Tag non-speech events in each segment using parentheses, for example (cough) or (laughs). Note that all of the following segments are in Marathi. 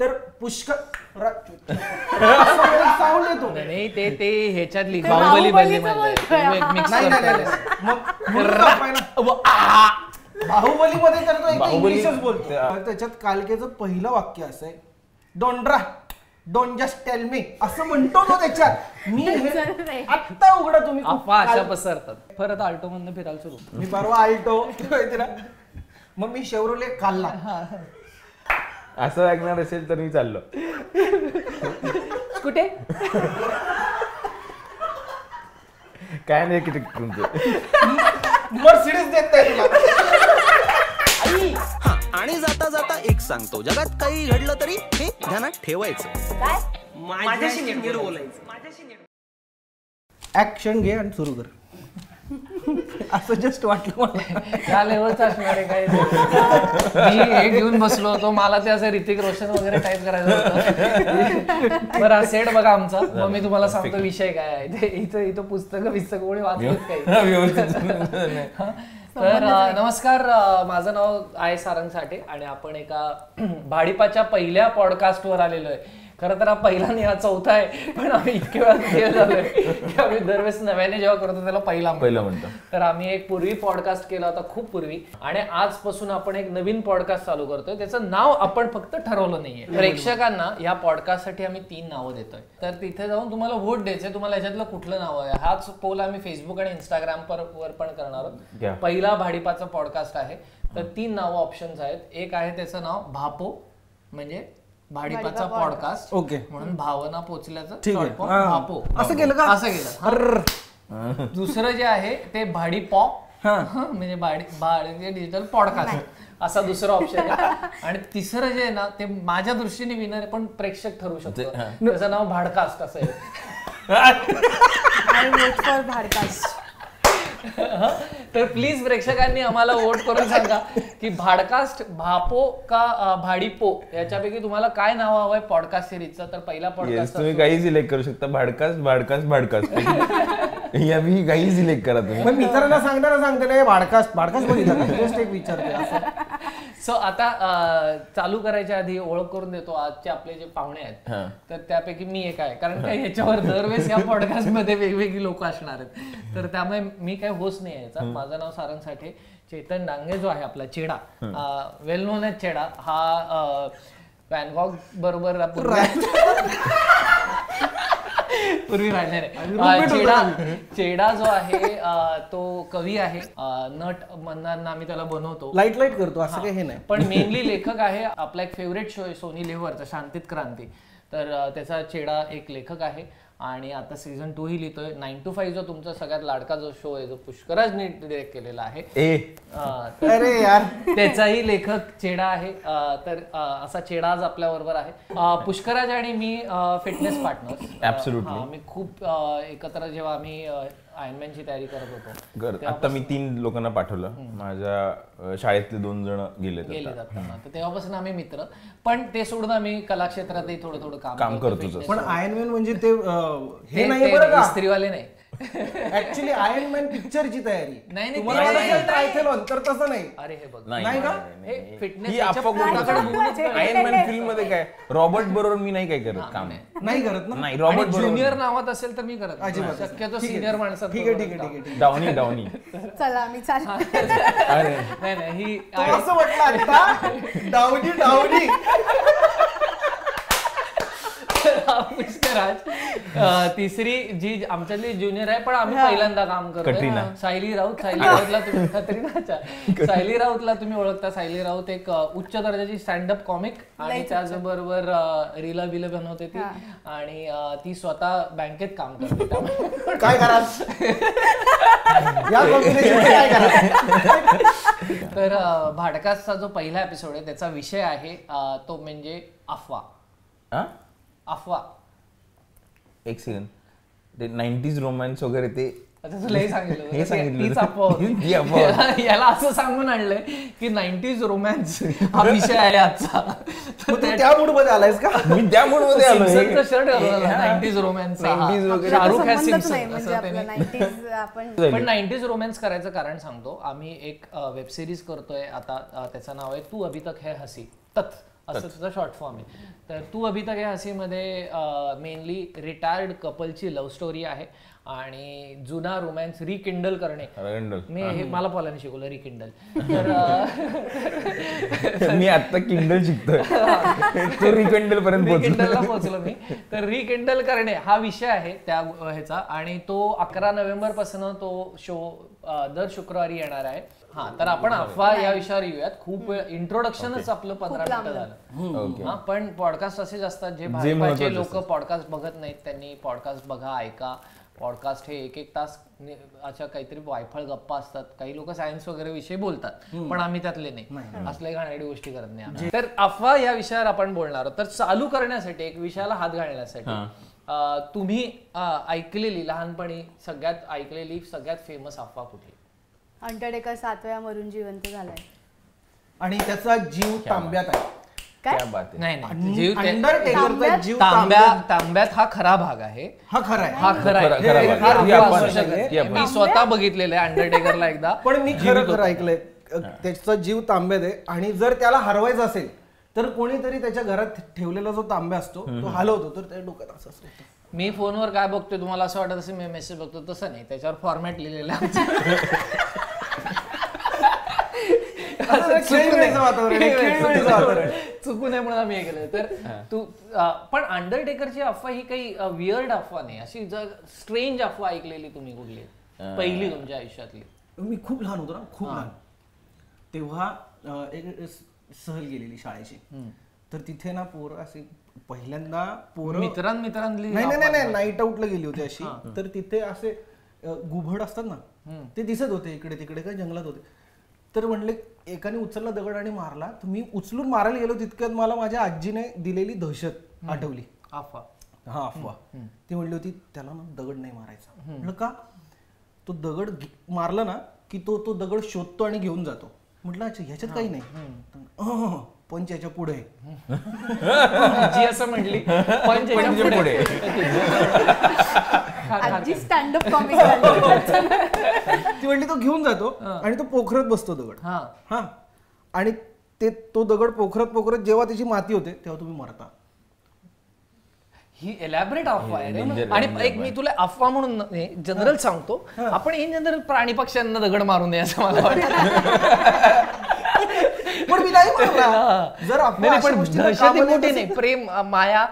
तर पुष्कळ साऊंड येतो नाही ते ते ह्याच्यातली ते बाहुबली (laughs) हा. ना, बाहुबली मध्ये तर तो इंग्लिशच बोलतो त्याच्यात कालकेचं पहिलं वाक्य असं आहे डोंड्रा डोंट जस्ट टेल मी. असं म्हणतो तो त्याच्यात. मी. हे- (laughs) आत्ता उघडा तुम्ही अशा पसरतात. परत आल्टो मधनं फिरायला सुरू. मी परवा ना? मग मी शेवरोले खाल्ला. असं ऐकणार असेल तर मी चाललो. कुठे? काय नाही किती तुमचं? मर्सिडीज देत नाही तुला हा आणि जाता जाता एक सांगतो जगात काही घडलं तरी हे ध्यानात ठेवायचं. माझ्याशी नीट बोलायचं. ऍक्शन घे आणि सुरू कर. (laughs) असं जस्ट वाटलं मला. त्या लेवलचं असणार आहे काय. मी हे घेऊन बसलो होतो मला ते असं ऋतिक रोशन वगैरे टाईप करायचं होतं. बरं सेट बघा आमचा. मग मी तुम्हाला सांगतो विषय काय आहे. ते इथं इथं पुस्तकं बिस्तकं कोणी वाचत काही. तर नमस्कार माझं नाव आहे सारंग साठे आणि आपण एका भाडीपाच्या पहिल्या पॉडकास्टवर आलेलो आहे. खरं तर हा पहिला नाही हा चौथा आहे पण आम्ही इतके वेळा फेल झालोय की आम्ही दरवेळेस नव्याने जेव्हा करतो त्याला पहिला. पहिलं म्हणतो. तर आम्ही एक पूर्वी पॉडकास्ट केला होता खूप पूर्वी. आणि आजपासून आपण एक नवीन पॉडकास्ट चालू करतोय. त्याचं नाव आपण फक्त ठरवलं नाहीये. प्रेक्षकांना या पॉडकास्टसाठी आम्ही तीन नावं देतोय. तर तिथे जाऊन तुम्हाला व्होट द्यायचे. तुम्हाला याच्यातलं कुठलं नाव आहे? हाच पोल आम्ही फेसबुक आणि इंस्टाग्राम वर पण करणार. आहोत. पहिला भाडीपाचा पॉडकास्ट आहे. तर तीन नावं ऑप्शन्स आहेत. एक आहे त्याचं नाव भापो म्हणजे भाडीपाचा भाडीपा पॉडकास्ट ओके. म्हणून भावना पोचल्याचं ठीक आहे. भापो असं केलं का? असं केलं. हा. दुसरं जे आहे ते भाडी पॉप म्हणजे भाडी भाडी डिजिटल पॉडकास्ट असा दुसरा ऑप्शन आहे. आणि तिसरं जे आहे ना ते माझ्या दृष्टीने विनर आहे पण प्रेक्षक ठरू शकतो त्याचं नाव भाडकास्ट असं आहे. (laughs) भाडकास्ट. तर प्लीज प्रेक्षकांनी आम्हाला वोट करून सांगा की भाडकास्ट भापो का भाडीपो याच्यापैकी तुम्हाला काय नाव हवंय पॉडकास्ट सिरीजचं तर पहिला पॉडकास्ट तुम्ही काही सिलेक्ट करू शकता. भाडकास भाडकास भाडकास या मी काही सिलेक्ट करा तुम्ही. मित्रांना सांगताना सांगते नाही भाडकास्ट भाडकास्ट बघितलं जस्ट एक विचारते असं. सो आता चालू करायच्या आधी ओळख करून देतो आजचे आपले जे पाहुणे आहेत. तर त्यापैकी मी एक आहे. कारण काय याच्यावर दरवेळेस या पॉडकास्टमध्ये वेगवेगळी लोक असणार आहेत. तर त्यामुळे मी काय होस्ट नाही आहे. याचा माझं नाव सारंग साठे. चेतन डांगे जो आहे आपला चेडा वेल नोन आहे चेडा. हा वॅनगॉग बरोबर पूर्वी राहिलेला (laughs) आहे. चेडा चेडा जो आहे तो कवी आहे. नट म्हणणार आम्ही त्याला बनवतो. लाइट लाइट करतो असं काही हे नाही. पण मेनली लेखक आहे. आपला एक फेवरेट शो आहे सोनी लिव्हरचा शांतीत क्रांती. तर त्याचा चेडा एक लेखक आहे. आणि आता सीझन टू ही लिहितोय. नाईन टू फाईव्ह जो तुमचा सगळ्यात लाडका जो शो आहे जो पुष्कराज डिरेक्ट केलेला आहे अरे यार. (laughs) त्याचाही लेखक चेडा आहे. तर असा चेडा आज आपल्या बरोबर आहे. पुष्कराज आणि मी फिटनेस पार्टनर. आम्ही खूप एकत्र जेव्हा आम्ही आयनमॅनची तयारी करत होतो. घर. आता मी तीन लोकांना पाठवलं. माझ्या शाळेतले दोन जण गेले आता. जाताना तर तेव्हापासून आम्ही मित्र. पण ते सोडून आम्ही कलाक्षेत्रातही थोडं थोडं काम काम करतो, पण आयन मॅन म्हणजे ते हे ते- नाही ते बरं का. इस्त्रीवाले नाही. ऍक्च्युली आयन मॅन पिक्चरची तयारी. नाही, तर तसं नाही. अरे हे बघ. नाही का? हे फिटनेस ही. आयन मॅन फिल्ममध्ये काय? रॉबर्ट बरोबर मी नाही काय करत काम. नाही. करत ना? नाही रॉबर्ट बरोबर. ज्युनियर नावात असेल तर मी करत. अजिबात. शक्यतो ठीक आहे. सिनियर माणसात ठीक आहे ठीक आहे ठीक आहे ठीक डावनी डावनी चला मी चाल अरे. नाही नाही ही असं म्हटलं आता (laughs) डावडी अं, तिसरी जी आमच्यातली ज्युनियर आहे पण आम्ही पहिल्यांदा काम करतो. सायली राऊत सायली राऊतला तुम्ही (laughs) कतरीनाच्या सायली राऊतला तुम्ही ओळखता. सायली राऊत एक उच्च दर्जाची स्टँडअप कॉमिक आणि त्याचबरोबर रीला बिल बनवते ती. आणि ती स्वतः बँकेत काम करते. काय करा (laughs) तर भाडकासचा जो पहिला एपिसोड आहे त्याचा विषय आहे तो म्हणजे अफवा. हा? अफवा. एक सेकंड ते नाईन्टीज रोमॅन्स वगैरे ते तुला हे सांगितलं. हे. सांगितलं. (laughs) याला असं सांगून आणलंय की नाईन्टीज रोमॅन्स हा (laughs) विषय आहे आजचा. त्या मूडमध्ये आलायस का? (laughs) मी त्या मूडमध्ये आलोय शर्ट नाईन्टीज रोमॅन्स 90s वगैरे. शाहरुख म्हणजे आपण पण नाईन्टीज रोमॅन्स करायचं कारण सांगतो. आम्ही एक वेब सिरीज करतोय. आता त्याचं नाव आहे तू अभी तक है हसी. तथ असं तुझा शॉर्ट फॉर्म आहे. तर तू अभि तक या हसीमध्ये मेनली रिटायर्ड कपलची लव्ह स्टोरी आहे आणि जुना रोमॅन्स रिकिंडल करणे. मी हे मला पॉलाने शिकवलं रिकिंडल तर (laughs) मी आता किंडल शिकतोय. (laughs) तो रिकंडल पर्यंत रिकिंडलला पोहोचलो पोहोचलो मी. तर रिकिंडल करणे हा विषय आहे त्या ह्याचा. आणि तो अकरा नोव्हेंबरपासून तो शो दर शुक्रवारी येणार आहे. हा तर आपण अफवा या विषयावर येऊयात. खूप इंट्रोडक्शनच आपलं पंधरा मिनिटं झालं. ओके हा पण पॉडकास्ट असेच असतात जे महत्त्वाचे लोक पॉडकास्ट बघत नाहीत त्यांनी पॉडकास्ट बघा ऐका. पॉडकास्ट हे एक एक तास अशा काहीतरी वायफळ गप्पा असतात. काही लोक सायन्स वगैरे विषयी बोलतात पण आम्ही त्यातले नाही. असले घाणेरडी गोष्टी करत नाही आम्ही. तर अफवा या विषयावर आपण बोलणार आहोत. तर चालू करण्यासाठी एक विषयाला हात घालण्यासाठी तुम्ही ऐकलेली लहानपणी सगळ्यात ऐकलेली सगळ्यात फेमस अफवा कुठली? अंडरटेकर सात वेळा मरून जिवंत झालाय. आणि त्याचा जीव तांब्यात आहे. काय? क्या बात आहे. नाही नाही. जीव ते- अंडरटेकरचा तांब्यात? जीव तांब्या तांब्यात. तांब्यात हा खरा भाग आहे. हा खरा आहे. हा खरा खरा- आहे. खरा हे भाग. ही आपण- ही. आपण- मी स्वतः बघितलेलं आहे अंडरटेकरला एकदा. पण मी खरं खरं ऐकलंय. त्याचा जीव तांब्यात आहे. आणि जर त्याला हरवायचा असेल तर कोणीतरी त्याच्या घरात ठेवलेला जो तांब्या असतो तो हलवतो तर त्या डोक्यात असं असतं. मी फोनवर काय बघतोय तुम्हाला असं वाटत असेल मी मेसेज बघतो तसं नाही. त्याच्यावर फॉर्मॅट लिहिलेला आहे. वातावरण आहे, म्हणून आम्ही हे केलं तर तू पण अंडरटेकरची अफवा ही काही वियर्ड अफवा नाही. अशी स्ट्रेंज अफवा ऐकलेली तुम्ही कुठली? पहिली तुमच्या आयुष्यातली. मी खूप लहान होतो ना खूप लहान. तेव्हा एक सहल गेलेली शाळेची. तर तिथे ना पोरं असे पहिल्यांदा पोरं मित्रां मित्रांली नाही नाही नाही, नाही नाईट आउटला गेली होती अशी. तर तिथे असे गुभड असतात ना ते दिसत होते इकडे तिकडे काय जंगलात होते. तर म्हणले एकाने उचलला दगड आणि मारला. तर मी उचलून मारायला गेलो तितक्यात मला माझ्या आजीने दिलेली दहशत आठवली. अफवा. हा अफवा. ती म्हणली होती त्याला ना दगड नाही मारायचा. म्हटलं का? तो दगड मारला ना की तो तो दगड शोधतो आणि घेऊन जातो. म्हटलं अच्छा ह्याच्यात काही नाही. अहं, पंच याच्यापुढे. (laughs) जी असं त्याच्या म्हणजे पुढे. आजी स्टँडअप ती म्हणली तो घेऊन जातो आणि तो पोखरत बसतो दगड. हा. हा. आणि ते तो दगड पोखरत पोखरत जेव्हा त्याची माती होते तेव्हा तुम्ही मरता. ही एलॅबरेट अफवा आहे आणि एक मी तुला अफवा म्हणून जनरल सांगतो. आपण इन जनरल प्राणी पक्ष्यांना दगड मारू नये असं मला (laughs) वाटतं. पण मी नाही मारला. जर आपण नाही, प्रेम माया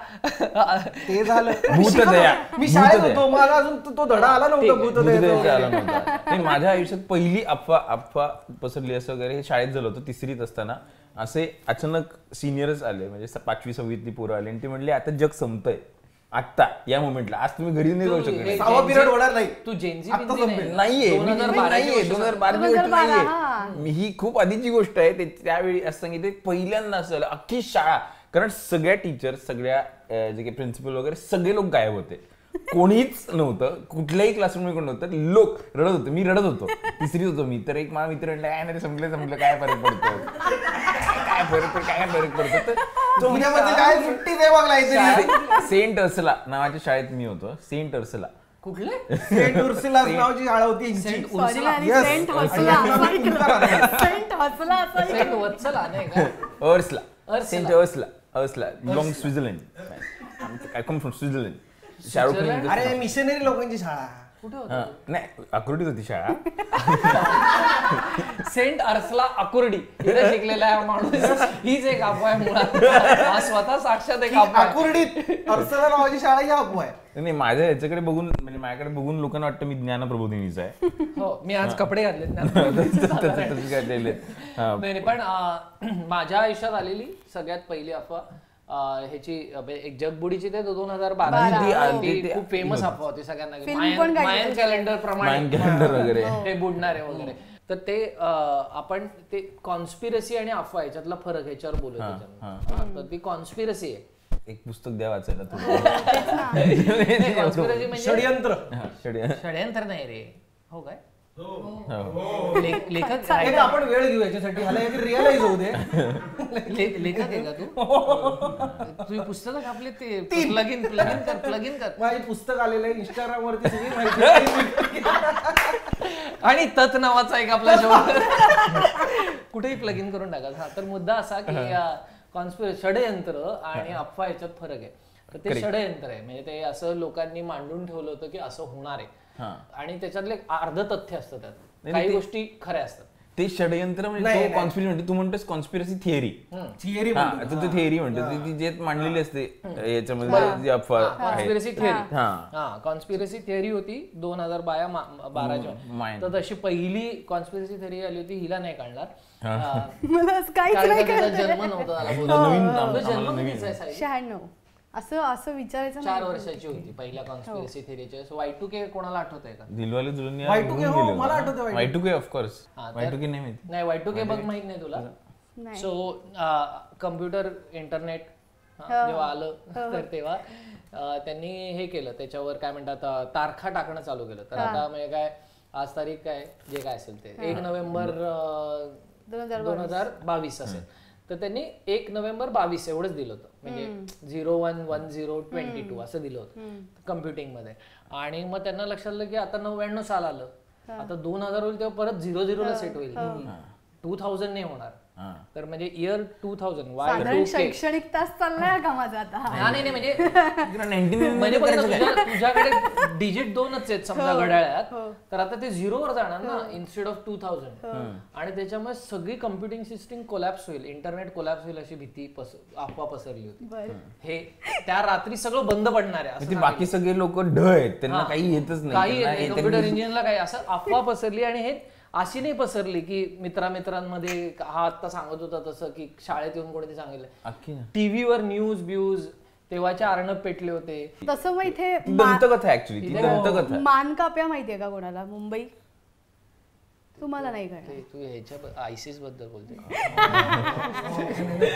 ते झालं. (laughs) मी शाळेत. होतो. मला अजून तो- तो धडा आला नव्हता माझ्या आयुष्यात पहिली अफवा अफवा पसरली असं वगैरे हे शाळेत झालं होतं तिसरीत असताना. असे अचानक सिनियरच आले म्हणजे पाचवी सहावीतली पोरं आली आणि ते म्हणले आता जग संपतंय. आत्ता या मोमेंटला आज तुम्ही घरी नाही जाऊ शकत. पिरियड होणार नाही. तू. नाहीये. मी- 2012 मी नाहीये. ची दोन हजार बाराची गोष्ट 2012, नाहीये. हा. मी- ही खूप आधीची गोष्ट आहे. ते त्यावेळी असं सांगितलं पहिल्यांदा असं अख्खी शाळा कारण सगळ्या टीचर सगळ्या जे काही प्रिन्सिपल वगैरे सगळे लोक गायब होते. कोणीच नव्हतं. कुठल्याही क्लासरूम कोण नव्हतं. लोक रडत होते. मी रडत होतो. तिसरी होतो मी. तर एक माझा मित्र म्हणला "काय नाही संपलं संपलं काय फरक पडतो काय फरक पडतो काय फरक पडतो? तर (laughs) तुमच्यामध्ये काय सुट्टी दे बघ काहीतरी शाळेत सेंट अर्सला नावाच्या शाळेत मी होतो. सेंट अर्सला कुठले? सेंट उर्सिला नावाची शाळा होती यांची. Saint Ursula. सेंट हसला. असं ऐकलं. सेंट हसला असं ऐकलं. सेंट वत्सला नाही का? Ursula Ursula. Saint Ursula Ursula belong Switzerland. I come from Switzerland? Shahrukh अरे मिशनरी लोकांची शाळा. कुठे होतं हा, नाही अक्रोटीत होती शाळा. सेंट अर्सला अकुर्डी इथे (laughs) शिकलेला आहे माणूस. हीच एक अफवा आहे मुळात. हा स्वतः साक्षात एक अफवा आहे. आकुर्डीत अर्सला नावाची शाळा ही अफवा आहे नाही माझ्या ह्याच्याकडे बघून म्हणजे माझ्याकडे बघून लोकांना वाटतं मी ज्ञानप्रबोधिनीचा आहे. हो मी आज कपडे घातलेत ना (laughs) तसं- तसं- तसं काय केलंय. हा. नाही नाही, पण (clears throat) माझ्या आयुष्यात आलेली सगळ्यात पहिली अफवा ह्याची अं, एक जगबुडीची ते दोन हजार बारा हो. खूप फेमस अफवा होती सगळ्यांना. मायन. कॅलेंडर प्रमाणे. मायन कॅलेंडर वगैरे. हे. बुडणारे वगैरे. तर ते आपण ते कॉन्स्पिरसी आणि अफवा याच्यातला फरक ह्याच्यावर बोलत हा, होतो. हा. हा, तर ती कॉन्स्पिरसी आहे. एक पुस्तक द्या वाचायला (laughs) म्हणजे षडयंत्र हा, षड्य- षडयंत्र. नाही रे. हो काय? हो. लेखक एक आपण वेळ घेऊ याच्यासाठी. ह्याला एक रिअलाइज होऊ दे. लेखक आहे का तू? तुम्ही पुस्तकं आपले ते प्लग इन प्लग इन कर प्लग इन कर. माझे पुस्तक आलेलं आहे इंस्टाग्राम वरती सगळी माहिती (laughs) आणि तत नावाचा एक आपला शो कुठेही प्लग इन करून टाका. हा तर मुद्दा असा की कॉन्स्पिर षडयंत्र आणि अफवा याच्यात फरक आहे. तर ते. षडयंत्र आहे. म्हणजे ते असं लोकांनी मांडून ठेवलं होतं की असं होणार हा. आहे. आणि त्याच्यातले अर्ध तथ्य असतं त्यात. काही गोष्टी खऱ्या असतात. ते षडयंत्र म्हणजे. कॉन्स्पिरसी म्हणतो तू म्हणतोस कॉन्स्पिरसी थिअरी थिअरी हा तू थिअरी म्हणतो. ती- जे मांडलेली असते याच्यामध्ये जी अफवा आहे कॉन्स्पिरसी थिअरी हा. हा. कॉन्स्पिरसी थिअरी होती दोन हजार बाया मा- बाराच्या. तर तशी पहिली कॉन्स्पिरसी थिअरी आली होती हिला नाही काढणार (laughs) जन्म नव्हता (laughs) जन्म? शहाण्णव. असं असं विचारायचं चार. वर्षाची होती पहिल्या कॉन्स्पिरसी थिअरीच्या वाय टू के कोणाला आठवत आहे का? दिलवाले दुल्हनिया Y2K हो, मला आठवतं Y2K. Y two K of course हा, वाय टू के नाही माहिती. नाही वाय टू के बघ माहीत नाही तुला? नाही. सो कम्प्युटर इंटरनेट जेव्हा आलं तर तेव्हा त्यांनी हे केलं त्याच्यावर काय म्हणतात तारखा टाकणं चालू केलं. तर आता म्हणजे काय आज तारीख काय जे काय असेल ते. एक नोव्हेंबर दोन हजार बावीस असेल. तर त्यांनी एक नोव्हेंबर बावीस एवढंच दिलं होतं. म्हणजे zero one one zero twenty two असं दिलं होतं कम्प्युटिंगमध्ये आणि मग त्यांना लक्षात आलं की आता नव्याण्णव साल आलं. आता दोन हजार होईल तेव्हा परत झिरो झिरोला सेट होईल. टू थाउजंड नाही होणार. तर म्हणजे इयर टू थाउजंड वाय शैक्षणिक तास चाललाय का माझा आता? नाही नाही म्हणजे तुला 99 म्हणजे तुझ्याकडे डिजिट दोनच आहेत समजा घड्याळ्यात तर आता ते झिरोवर जाणार ना इन्स्टेड ऑफ टू थाउजंड आणि त्याच्यामुळे सगळी कम्प्युटिंग सिस्टीम कोलॅप्स होईल. इंटरनेट कोलॅप्स होईल अशी भीती अफवा पसरली होती. हे त्या रात्री सगळं बंद पडणार आहे ते बाकी सगळे लोक ढ आहेत. त्यांना काही येतच नाही. काही हे- कम्प्युटर इंजिनला काही असं अफवा पसरली आणि हे अशी नाही पसरली की मित्रामित्रांमध्ये हा आता सांगत होता तसं की शाळेत येऊन कोणी सांगितलं. टीव्हीवर न्यूज ब्यूज तेव्हाचे अर्णब पेटले होते तसं मग इथे ती दंतकथा ऍक्च्युली ती दंतकथा आहे. मान काप्या माहितीये का कोणाला मुंबई तुम्हाला नाही कळणार. ते तू ह्याच्या आयसीसबद्दल बोलते.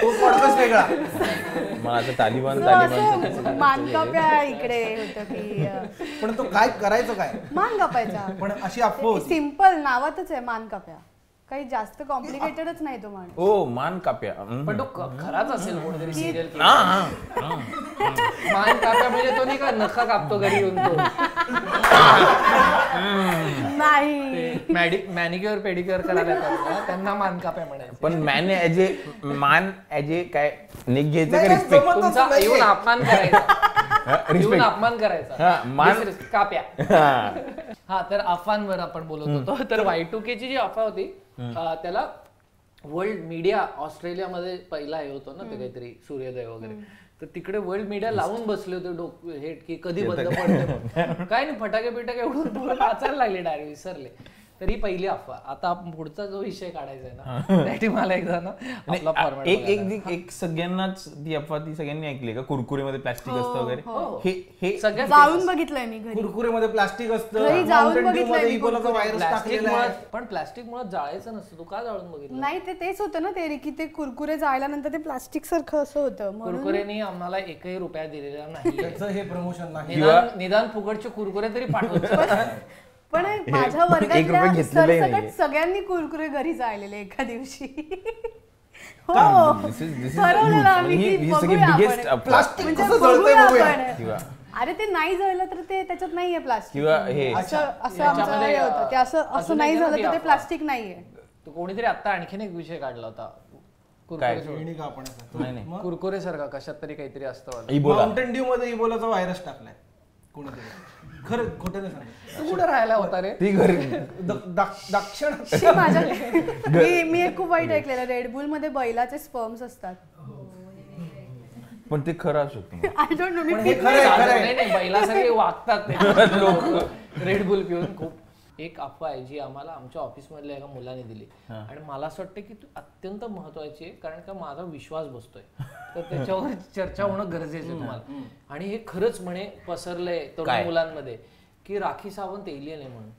तो पॉडकास्ट वेगळा. मला आता तालिबान काप्या इकडे होतं की पण तो काय करायचं काय? मान कापायचा पण अशी अफवा होती. सिंपल नावातच आहे मान काप्या काही जास्त कॉम्प्लिकेटेडच नाही तो मान ओ मान काप्या. पण तो खराच असेल कोणतरी सिरियल हा, हा. मान काका म्हणजे तो नाही का नखा कापतो घरी येऊन तो. (laughs) नाही. मॅनिक्युअर पेडिक्युअर करायला येतात ना, त्यांना मान काप्या म्हणायचं. पण मॅन ऍज ए मान ऍज ए काय निक घ्यायचं का नाही, रिस्पेक्ट जमतच तुमचा. येऊन अपमान करायचा. येऊन रिस्पेक्ट अपमान करायचा. हा, मान- Disres- काप्या. हा. तर अफवांवर आपण बोलत होतो. तर वाय टू के ची जी अफवा होती अं, त्याला वर्ल्ड मीडिया ऑस्ट्रेलियामध्ये पहिला हे होतो ना ते काहीतरी सूर्योदय वगैरे. तर तिकडे वर्ल्ड मीडिया लावून बसले होते डोक हे की कधी बंद पडते (laughs) काय नाही फटाके बिटाके एवढून पोरं नाचायला लागले डायरेक्ट विसरले. तर ही पहिली अफवा. आता आपण पुढचा जो विषय काढायचा आहे ना (laughs) त्यासाठी मला एकदा ना आपला फॉर्मॅट एक एक एक- सगळ्यांनाच ती अफवा ती सगळ्यांनी ऐकली का? कुरकुरेमध्ये प्लास्टिक असतं वगैरे? हे. हे. सगळ्यात जाऊन बघितलंय मी घरी. कुरकुरेमध्ये प्लास्टिक असतं. जाऊन पण प्लास्टिक मुळे जाळायचं नसतं. तू का जाळून बघितलं? नाही ते तेच होतं ना ते की ते कुरकुरे जाळल्यानंतर ते प्लास्टिक सारखं असं होतं. कुरकुरेनी आम्हाला एकही रुपया दिलेला नाही. त्याचं हे प्रमोशन नाही. निदान निदान फुकटचे कुरकुरे तरी पाठवतो (laughs) (laughs) पण माझ्या वर्गातल्या सरसकट. सगळ्यांनी कुरकुरे घरी जाळलेले एका दिवशी. (laughs) अरे ते नाही जळलं तर ते त्याच्यात नाहीये प्लास्टिक किंवा हे असं आमचं हे होतं. ते असं असं नाही झालं ती तर ते. प्लास्टिक नाहीये. तो कोणीतरी आता आणखीन एक विषय काढला होता? कुरकुरे सारखा कशात तरी काहीतरी असतं माउंटेन ड्यू मध्ये इबोलाचा व्हायरस टाकलाय. कोणीतरी. खरं खोटं नाही सांगत. तू कुठं राहायला होता रे. ती घरी. द- दा- दाक्षिण. शी, माझ्या मी मी एक खूप वाईट ऐकलेलं. रेडबुलमध्ये बैलाचे स्पर्म्स असतात. पण ते खरं असू शकतं. आय डोंट नो मी पण हे खरं आहे, खरं नाही आहे. नाही बैलासारखे वागतात (laughs) लोक. रेडबुल पिऊन खूप एक अफवा आहे जी आम्हाला आमच्या ऑफिस मधल्या एका मुलाने दिली. आणि मला असं वाटतं की तू अत्यंत महत्वाची आहे कारण का माझा विश्वास बसतोय. (laughs) तर त्याच्यावर चर्चा होणं गरजेचं आहे तुम्हाला. आणि हे खरंच म्हणे पसरलंय तरुण? मुलांमध्ये की राखी सावंत एलियन आहे म्हणून.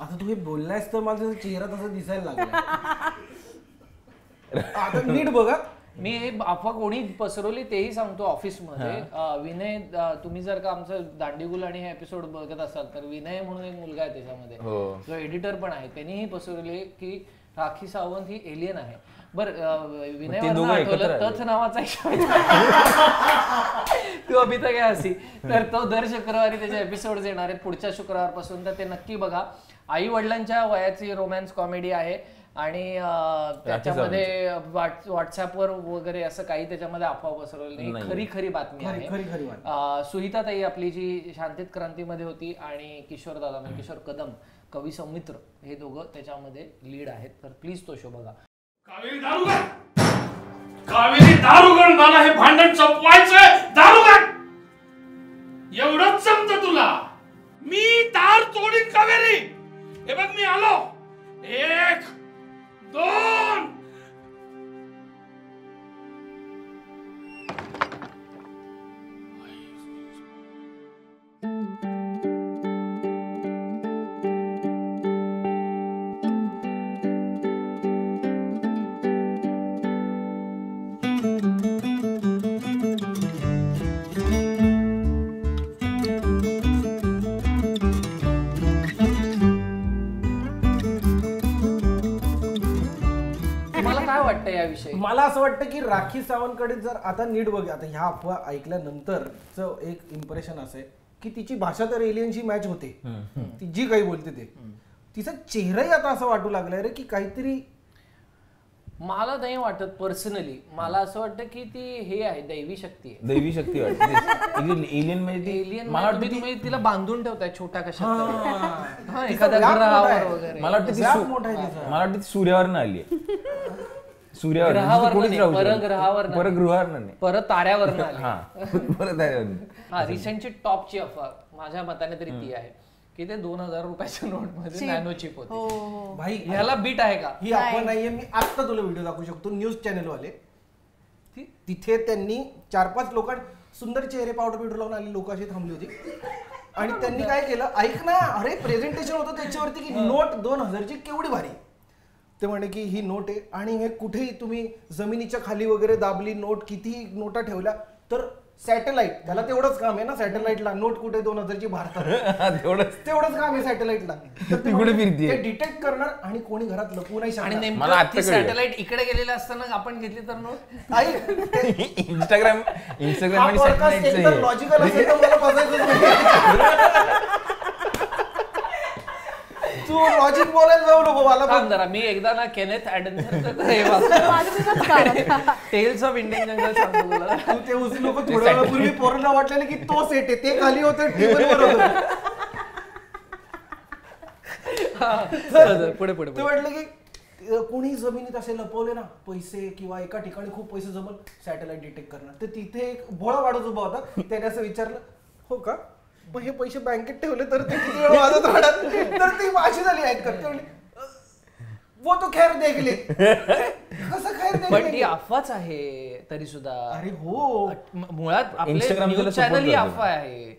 आता तू हे बोललायस तर मला तुझा चेहरा तसा दिसायला लागला (laughs) आता नीट बघा. मी हे अफवा कोणी पसरवली तेही सांगतो ऑफिसमध्ये. विनय तुम्ही जर का आमचं दांडीगुल आणि हे एपिसोड बघत असाल तर विनय म्हणून एक मुलगा आहे त्याच्यामध्ये. हो. जो एडिटर पण आहे. त्यांनीही पसरवले की राखी सावंत ही एलियन आहे. बर विनय आठवलं. तच नावाचा. (laughs) तू अभि तक है हसी. तर तो दर शुक्रवारी त्याचे एपिसोड येणार आहेत. पुढच्या शुक्रवारपासून तर ते नक्की बघा. आई वडिलांच्या वयाची रोमॅन्स कॉमेडी आहे. आणि त्याच्यामध्ये व्हॉट्स- व्हॉट्सअपवर वगैरे असं काही त्याच्यामध्ये अफवा पसरवली नाही. खरी खरी बातमी आहे. खरी खरी बातमी. अं, सुहिताताई आपली जी शांतीत क्रांतीमध्ये होती आणि किशोर दादा म्हणजे किशोर कदम कवी सौमित्र हे दोघं त्याच्यामध्ये लीड आहेत. तर प्लीज तो शो बघा. कावेरी दारुगड कावेरी दारुगड मला हे भांडण संपवायचंय. दारुगड एवढंच जमत तुला. मी दार तोडीन कावेरी. हे बघ मी आलो. एक दोन मला असं वाटतं की राखी सावंतकडे जर आता नीट बघ आता ह्या अफवा ऐकल्यानंतर एक इम्प्रेशन असं आहे की तिची भाषा तर एलियनशी मॅच होते. ती जी काही बोलते ते. तिचा चेहराही आता असं वाटू लागलाय रे की काहीतरी मला नाही वाटत पर्सनली मला असं वाटतं की ती हे आहे दैवी शक्ती आहे. दैवी शक्ती वाटते. एलियन म्हणजे एलियन मला वाटतं तुम्ही तिला बांधून ठेवताय छोट्या कशा एखाद्या मला वाटतं ती व्याप सू- मोठा आहे तिचा. मला वाटतं ती सूर्यावरनं आली सूर्यावर ग्रहावरनं कोणीच नाही, परत ताऱ्यावर हा परत. हा रिसेंटची टॉपची अफवा माझ्या मताने तरी ती आहे की ते दोन हजार रुपयाच्या नोटमध्ये नॅनो चिप हो होती. हो भाई ह्याला बीट आहे का? ही आपण नाहीये मी आत्ता तुला व्हिडिओ दाखवू शकतो न्यूज चॅनल वाले ती- तिथे त्यांनी चार पाच लोक सुंदर चेहरे पावडर बिवडर लावून आली लोक अशी थांबली होती. आणि त्यांनी काय केलं? ऐक ना अरे प्रेझेंटेशन होतं त्याच्यावरती की नोट दोन हजारची केवढी भारी. ते म्हणे की ही नोट आहे आणि हे कुठेही तुम्ही जमिनीच्या खाली वगैरे दाबली नोट कितीही नोटा ठेवल्या तर सॅटेलाइट त्याला तेवढंच काम आहे ना सॅटेलाइटला नोट कुठे दोन हजारची भारतात (laughs) तेवढंच तेवढंच काम आहे सॅटेलाइटला ती कुठे फिरतीये? ते डिटेक्ट करणार आणि कोणी घरात लपवू नाही आणि. सॅटेलाइट इकडे गेलेलं असताना आपण घेतली तर नोट आई इंस्टाग्राम इंस्टाग्राम. लॉजिकल असेल तर मला बसायचंच नाही. (laughs) तू लॉजिक बोलायला जाऊ नको मला थांब जरा मी एकदा ना Kenneth. Tales of Indian jungle सांगतो तुला. तू ते उचलू नको थोड्या वेळापूर्वी पोरांना वाटलेलं की तो सेट आहे ते खाली होतं टेबल पुढे पुढे ते म्हटलं की कोणी जमिनीत असे लपवले ना पैसे किंवा एका ठिकाणी खूप पैसे जमल सॅटेलाइट डिटेक्ट करणार तर तिथे एक भोळा वाढत उभा होता त्याने असं विचारलं हो का? मग हे पैसे बँकेत ठेवले तर ते किती वेळ वाजत राहणार? तर ती माझी झाली ऐक करते म्हणली, "अं, वो तो खैर देख ले. कसं खैर देख पण ती अफवाच आहे तरी सुद्धा अरे हो. मुळात आपले न्यूज चॅनल ही. अफवा आहे.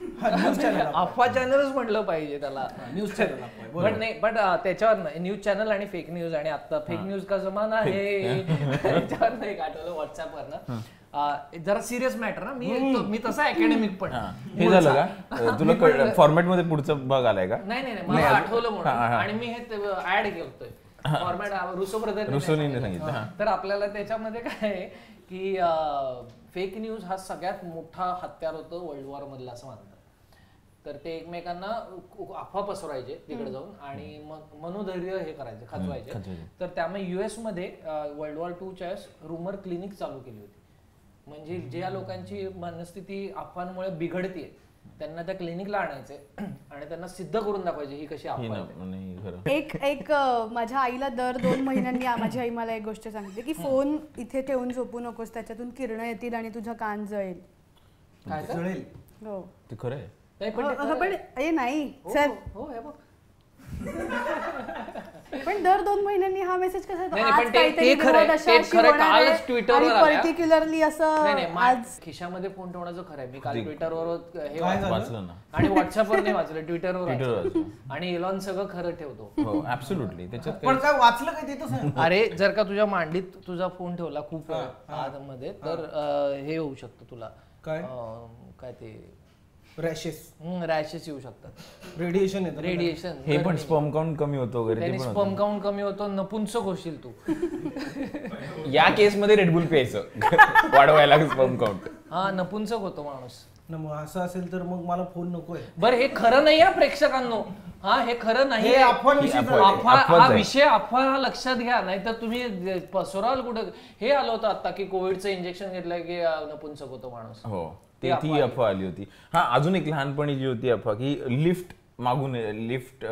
न्यूज चॅनल (laughs) अफवा. चॅनलच म्हणलं पाहिजे त्याला. न्यूज चॅनल पण नाही पण त्याच्यावर न्यूज चॅनल आणि फेक न्यूज आणि आता फेक न्यूज का जमाना आहे? (laughs) (laughs) त्याच्यावर एक आठवलं व्हॉट्सअपवर ना जरा सिरियस मॅटर ना. मी तो- मी तसा अकॅडमिक पण. हा. हे झालं का? तुला फॉर्मॅटमध्ये पुढचं भाग आलाय का? नाही नाही नाही, मला आठवलं म्हणून. आणि मी हे ऍड केलतोय. फॉर्मॅट रुसो ब्रदर सांगितलं. तर आपल्याला त्याच्यामध्ये काय आहे की फेक न्यूज हा सगळ्यात मोठा हत्यार होतो वर्ल्ड वॉर मधला असं मानतात. तर ते एकमेकांना अफवा पसरवायचे तिकडे जाऊन आणि मग मनोधैर्य हे करायचे खचवायचे. खचवायचे. तर त्यामुळे युएसमध्ये वर्ल्ड वॉर टू च्या रुमर क्लिनिक चालू केली होती. म्हणजे ज्या लोकांची मनस्थिती अफवांमुळे बिघडतीये त्यांना त्या क्लिनिकला आणायचे (clears throat) आणि त्यांना सिद्ध करून दाखवायचे ही कशी खरं. एक एक माझ्या आईला दर दोन महिन्यांनी आ- माझी आई मला एक गोष्ट सांगते की फोन इथे ठेवून झोपू नकोस त्याच्यातून किरण येतील आणि तुझा कान जळेल? जळेल. हो. ते खरं आहे नाही, पण नाही हो, सर. हो, हो, हे बघ. (laughs) पण दर दोन महिन्यांनी हा मेसेज कसा. पर्टिक्युलरली नाही असं आज खिशामध्ये फोन ठेवण्याचं खरं आहे. मी काल ट्विटरवर हे वाचलं. ना. आणि व्हॉट्सअपवर नाही वाचलं ट्विटरवर. (laughs) आणि एलॉन सगळं खरं ठेवतो. हो ऍब्सोल्युटली त्याच्यात पण काय वाचलं काय ते तर सांग. अरे जर का तुझ्या मांडीत तुझा फोन ठेवला खूप वेळ आतमध्ये तर हे होऊ शकतं तुला. काय? काय ते रॅशेस रॅशेस येऊ शकतात. रेडिएशन येतं. रेडिएशन हे पण स्पर्म काउंट कमी होतो वगैरे स्पर्म काउंट कमी होतो नपुंसक होशील तू. या केस मध्ये रेडबुल प्यायचं. (laughs) वाढवायला स्पर्म काउंट हा नपुंसक होतो माणूस. असं असेल तर मग मला फोन नकोय बरं हे खरं नाही आहे प्रेक्षकांनो. हा हे खरं नाही हे अफवाच हा. विषय अफवा हा लक्षात घ्या. नाहीतर तुम्ही पसराल कुठं. हे आलं होतं आता की कोविडचं इंजेक्शन घेतलं की नपुंसक होतो माणूस. हो. ती ते अफवा आली. होती. हा अजून एक लहानपणी जी होती अफवा की लिफ्ट मागून लिफ्ट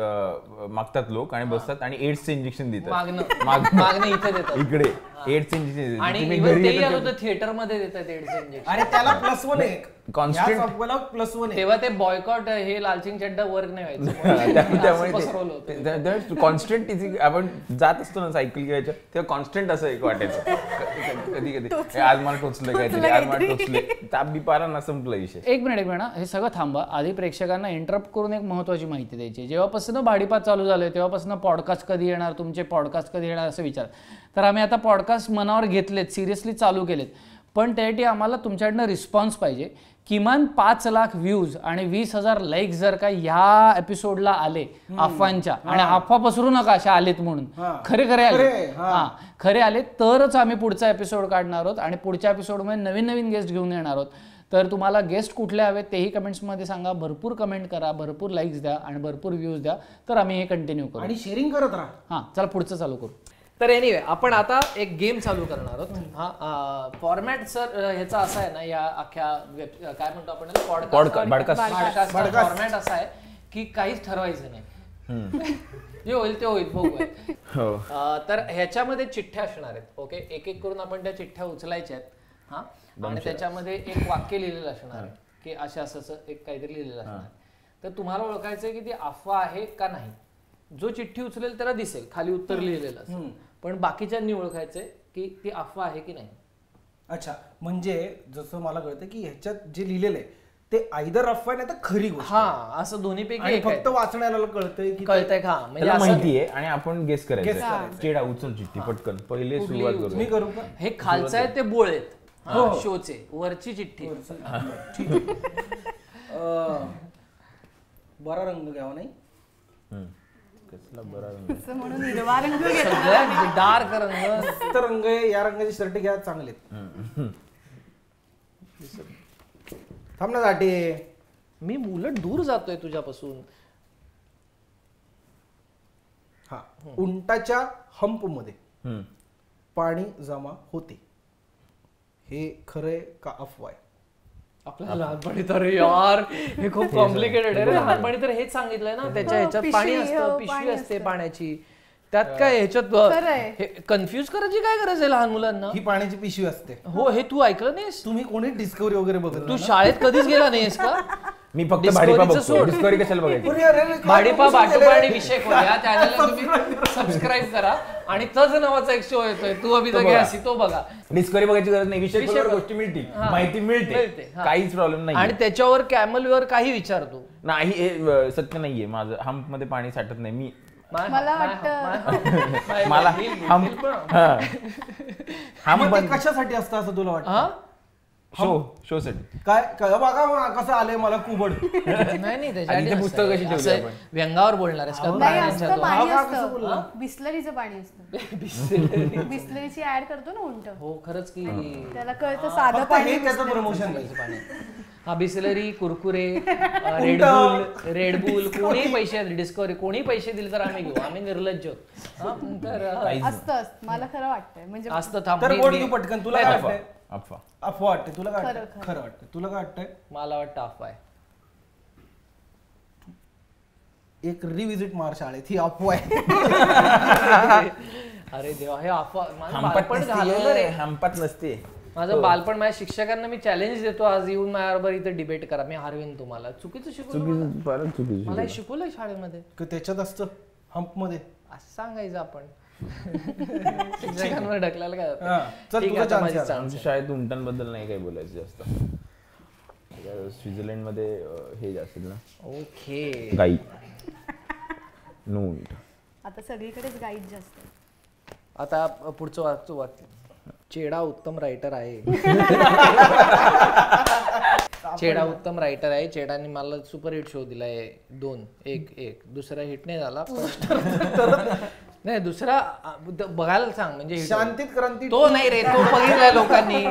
मागतात लोक आणि बसतात आणि एड्सचं इंजेक्शन देतात. मागणं. माग- मागणं इथे देतात. इकडे. इंजेक्शन आणि even घरी तेही येतात आलं होतं थिएटरमध्ये देतात इंजेक्शन अरे त्याला प्लस वन एक. Constant- प्लस वन आहे तेव्हा ते बॉयकॉट हे लालसिंग चड्डा वर्क नाही व्हायचं. (laughs) त्यामुळे असं पसरवलं होतं. ते कॉन्स्टंट तिची आपण जात असतो ना सायकल घ्यायच्या तेव्हा कॉन्स्टंट असं एक वाटायचं. कधी कधी. आज मला टोचलं काहीतरी आज मला टोचले. ताप बी पारा ना संपला विषय. एक मिनिट एक मिनिट हा. हे सगळं थांबा. आधी प्रेक्षकांना इंटरप्ट करून एक महत्वाची माहिती द्यायची. जेव्हापासून भाडीपात चालू झालंय तेव्हापासून पॉडकास्ट कधी येणार तुमचे पॉडकास्ट कधी येणार असं विचार. तर आम्ही आता पॉडकास्ट मनावर घेतलेत सिरियसली चालू केलेत. पण त्यासाठी आम्हाला तुमच्याकडनं रिस्पॉन्स पाहिजे. किमान पाच लाख व्ह्यूज आणि वीस हजार लाईक जर का ह्या एपिसोडला आले अफवांच्या आणि अफवा पसरू नका अशा आलेत म्हणून. खरे खरे आले हा. हा. खरे आले तरच आम्ही पुढचा एपिसोड काढणार आहोत आणि पुढच्या एपिसोडमध्ये नवीन नवीन गेस्ट घेऊन येणार आहोत. तर तुम्हाला गेस्ट कुठले हवे तेही कमेंट्समध्ये सांगा. भरपूर कमेंट करा भरपूर लाईक्स द्या आणि भरपूर व्ह्यूज द्या. तर आम्ही हे कंटिन्यू करू. आणि शेअरिंग करत राहा. हां चला पुढचं चालू करू. तर एनिवे आपण आता एक गेम चालू करणार आहोत. हा फॉर्मॅट सर ह्याचा असा आहे ना या अख्ख्या वेब काय म्हणतो आपण. फॉर्मॅट असा आहे की काहीच ठरवायचं नाही. (laughs) जे होईल ते होईल बघूया. हो. तर ह्याच्यामध्ये चिठ्ठ्या असणार आहेत ओके एक एक करून आपण त्या चिठ्ठ्या उचलायच्या आहेत हा? आणि त्याच्यामध्ये एक वाक्य लिहिलेलं असणार आहे की असं असं असं एक काहीतरी लिहिलेलं असणार आहे. तर तुम्हाला ओळखायचं आहे की ती अफवा आहे का नाही? जो चिठ्ठी उचलेल त्याला दिसेल खाली उत्तर लिहिलेलं असेल पण बाकीच्यांनी ओळखायचंय की ती अफवा आहे की नाही. अच्छा म्हणजे जसं मला कळतं की ह्याच्यात जे लिहिलेलं आहे ते आयदर अफवा नाही तर खरी गोष्ट हा असं दोन्हीपैकी एक आहे. फक्त वाचण्याला कळतंय की कळतंय का? म्हणजे त्याला असं माहिती आहे आणि आपण गेस Guess करायचं करायचं. चेडा उचल चिठ्ठी पटकन. पहिले कुठली? सुरुवात उचल? मी करू करू का? हे खालचं आहे ते बोळ आहेत. हो. हा, शोचे वरची चिठ्ठी. (laughs) अं, बरा रंग घ्यावा नाही? कसला बरा असं म्हणून हिरवा रंग घेतला. सगळ्यात डार्क रंग. मस्त रंग आहे. या रंगाचे शर्ट घ्या चांगले थांब ना दाटे. मी उलट दूर जातोय तुझ्यापासून. हा उंटाच्या हंपमध्ये. पाणी जमा होते. हे खरंय का अफवा आहे? आपल्या लहानपणी तर यार हे खूप कॉम्प्लिकेटेड आहे रे. लहानपणी तर हेच सांगितलंय ना त्याच्या हो, ह्याच्यात पिशवी, पाणी हो, असतं पिशवी पाणी असते असतं. पाण्याची. त्यात काय ह्याच्यात. हे कन्फ्युज करायची काय गरज आहे लहान मुलांना? ही पाण्याची पिशवी असते. हो हे तू ऐकलं नाहीस? तुम्ही कोणी डिस्कवरी वगैरे बघत तू? शाळेत कधीच गेला नाहीस का? मी फक्त भाडीपा बघतो. डिस्कवरी कशाला बघायची? भाडीपा बाटोपा? आणि विषय या चॅनलला तुम्ही (laughs) सबस्क्राईब करा. आणि तज नावाचा एक शो येतोय. तू अभि. हसी तो बघा. डिस्कवरी बघायची गरज नाही. विषय. गोष्टी मिळतील. माहिती मिळते. काहीच प्रॉब्लेम नाही आणि त्याच्यावर कॅमलवर काही विचारतो. नाही हे सत्य नाहीये. माझं हंपमध्ये पाणी साठत नाही. मी मला वाटतं- (laughs) मला पण. हा. पण कशासाठी असतं असं तुला वाटतं? शो शो साठी काय काय बघा मग कसं आलंय मला कुबड. (laughs) नाही नाही त्याच्यासाठी आणि इथे पुस्तकं कशी नसतं. ठेवली असं आपण? व्यंगावर बोलणार आहेस का? नाही प्राण्यांच्या असतं तो? पाणी हा, कसं असतं. बोलला? बिस्लरीचं पाणी असतं. (laughs) बिसलेरी. बिस्लरीची ऍड करतो ना उंट हो खरंच की. त्याला कळतं साधं फक्त पाणी हे त्याचं बिसलरी. प्रमोशन पाहिजे. पाणी हा बिसलरी कुरकुरे (laughs) रेडबुल रेडबुल कोणी पैसे डिस्कवरी कोणी पैसे दिले तर आम्ही घेऊ. आम्ही निर्लज्ज. आहोत. हा, तर अं. असतं असतं. मला खरं वाटतंय. म्हणजे असतं थांब. तर मी- बोट मी- घेऊ पटकन. तुला काय वाटतंय? अफवा. अफवा वाटते. तुला काय खरं, वाटतं? खरं. खरं वाटतं. तुला काय वाटतंय? मला वाटतं अफवा आहे. एक रिव्हिजिट मार शाळेत. ही अफवा आहे. (laughs) अरे देवा हे अफवा. माझं हंपात बालपण घालवलं रे. नसते हंपात नसते. माझं बालपण माझ्या शिक्षकांना मी चॅलेंज देतो आज येऊन माझ्याबरोबर इथे डिबेट करा. मी हारवीन तुम्हाला. चुकीचं शिकवलं मला. चुकीचं फारच चुकीचं मला हे शिकवलंय शाळेमध्ये. की त्याच्यात असतं? हंपमध्ये? असं सांगायचं आपण. शिक्षकांवर ढकलायला काय? हा, chance आमच्या शाळेत उंटांबद्दल नाही काही बोलायचं जास्त. स्वित्झर्लंडमध्ये हे जे असेल ना. ओके. गाई. नो उंट आता सगळीकडेच गाईड जास्त. आता पुढचं वाचतो वाक्य. चेडा उत्तम रायटर आहे. (laughs) चेडा उत्तम रायटर आहे. चेडाने मला सुपर हिट शो दिलाय. दोन एक एक. दुसरा हिट नाही झाला. (laughs) नाही दुसरा बघायला सांग म्हणजे. शांतीत क्रांती तो नाही रे तो बघितलाय लोकांनी.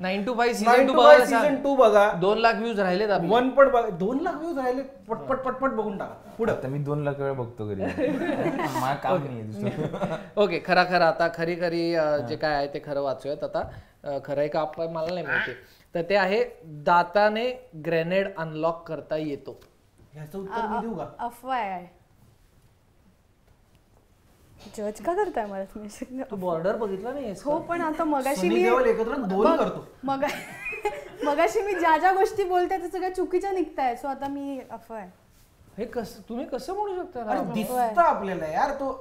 Nine two five season two season. Two बघा. दोन लाख व्ह्यूज राहिलेत. वन पण बघा. दोन लाख व्ह्यूज राहिले पटपट पटपट बघून टाका. पुढे. आता मी दोन लाख वेळा बघतो घरी. (laughs) काम नाही दुसरं. (laughs) ओके खरा खरा. आता खरी खरी जे काय आहे ते खरं वाचूयात आता. खरं आहे का आपण मला नाही माहिती. तर ते आहे दाताने ग्रेनेड अनलॉक करता येतो. ह्याचं उत्तर मी देऊ का? अफवा आहे. जज का करताय मला तुम्ही? तू बॉर्डर बघितला नाही हो पण आता मगाशी मी. मगा मगाशी मी ज्या ज्या गोष्टी बोलते त्या सगळ्या चुकीच्या निघताय सो आता मी अफवा आहे. हे कस तुम्ही कसं म्हणू शकता अरे राव? दिसतं आपल्याला यार तो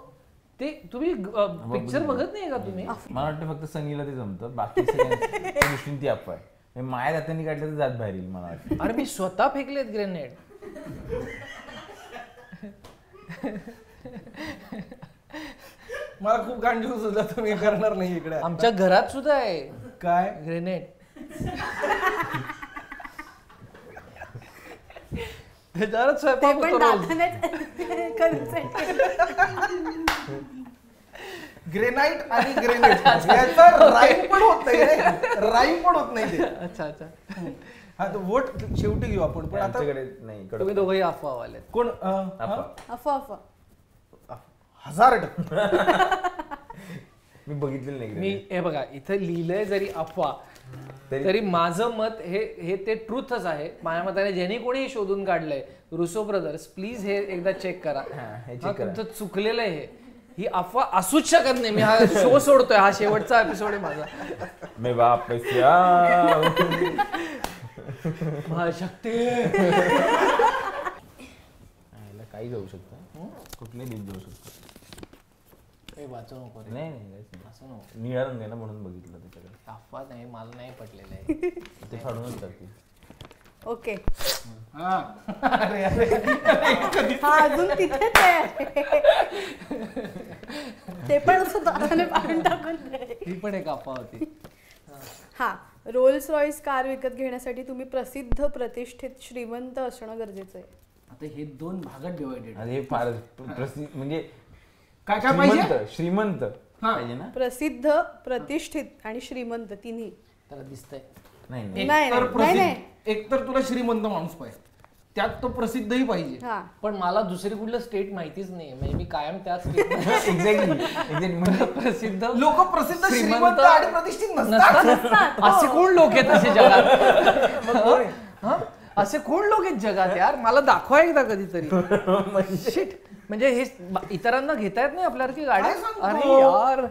ते तुम्ही पिक्चर बघत नाही का तुम्ही? मला वाटतं फक्त सनीला ते जमतं. बाकी दृष्टीने ती अप्पा आहे. माया दातांनी काढलं तर जात बाहेर येईल मला वाटतं. अरे मी स्वतः फेकलेत ग्रेनेड (laughs) मला खूप गांडीव सुद्धा तुम्ही करणार नाही इकडे. आमच्या घरात सुद्धा आहे. काय? ग्रेनेड. त्याच्यावरच ते स्वयंपाक पण होतो रोज. दाताने consent केलं. ग्रेनाइट आणि ग्रेनेड. याचा राईम पण होत नाही राईम पण होत नाही ते. अच्छा अच्छा. हा तो वोट शेवटी घेऊ आपण. पण आता आमच्याकडे नाही कडक. तुम्ही दोघंही अफवा वाले कोण अं, हा? अफवा अफवा हजार टक्के (laughs) मी बघितलेलं नाही मी. हे बघा इथं लिहिलंय जरी अफवा तरी- माझं मत हे हे ते ट्रूथच आहे. माझ्या मताने ज्यांनी कोणी शोधून काढलंय रुसो ब्रदर्स प्लीज हे एकदा चेक करा. हा. तुमचं चुकलेलं आहे हे. ही अफवा असूच शकत नाही. मी हा शो सोडतोय. हा शेवटचा एपिसोड आहे माझा. मी वापस (laughs) महाशक्ती काही जाऊ शकतं. कुठलंही दिप जाऊ शकतं? हे वाचू नको रे. नाही नाही काहीच नाही. असं नको. निळा रंग आहे ना म्हणून बघितलं त्याच्याकडे. अफवा नाही मला नाही पटलेलं आहे. (laughs) ते फाडूनच ओके. हा. अरे अरे. हा अजून आहे. ते पण असं दाताने पाडून टाकून. ही पण एक अफवा होती. हा रोल्स रॉईस कार विकत घेण्यासाठी तुम्ही प्रसिद्ध प्रतिष्ठित श्रीमंत असणं गरजेचं आहे. आता हे दोन भागात डिवायडेड आणि हे फार प्रसिद्ध म्हणजे काय काय पाहिजे? श्रीमंत श्रीमंत. पाहिजे ना? प्रसिद्ध प्रतिष्ठित आणि श्रीमंत तिन्ही. त्याला दिसतंय. नाही नाही. एक नाही, तर नाही, प्रसिद्ध नाही. एक तर तुला श्रीमंत माणूस पाहिजे. त्यात तो प्रसिद्धही पाहिजे. हा. पण मला दुसरी कुठलं स्टेट माहितीच नाही म्हणजे मी कायम त्याच state मध्ये. (laughs) एक्झॅक्टली एक्झॅक्टली म्हणजे प्रसिद्ध लोक प्रसिद्ध श्रीमंत आणि प्रतिष्ठित नसतात. नसतात. (laughs) असे कोण लोक आहेत असे जगात? हं? असे कोण लोक आहेत जगात यार? मला दाखवा एकदा कधीतरी. (laughs) Shit. म्हणजे हे इतरांना घेता येत नाही आपल्यासारखी गाडी? अरे यार.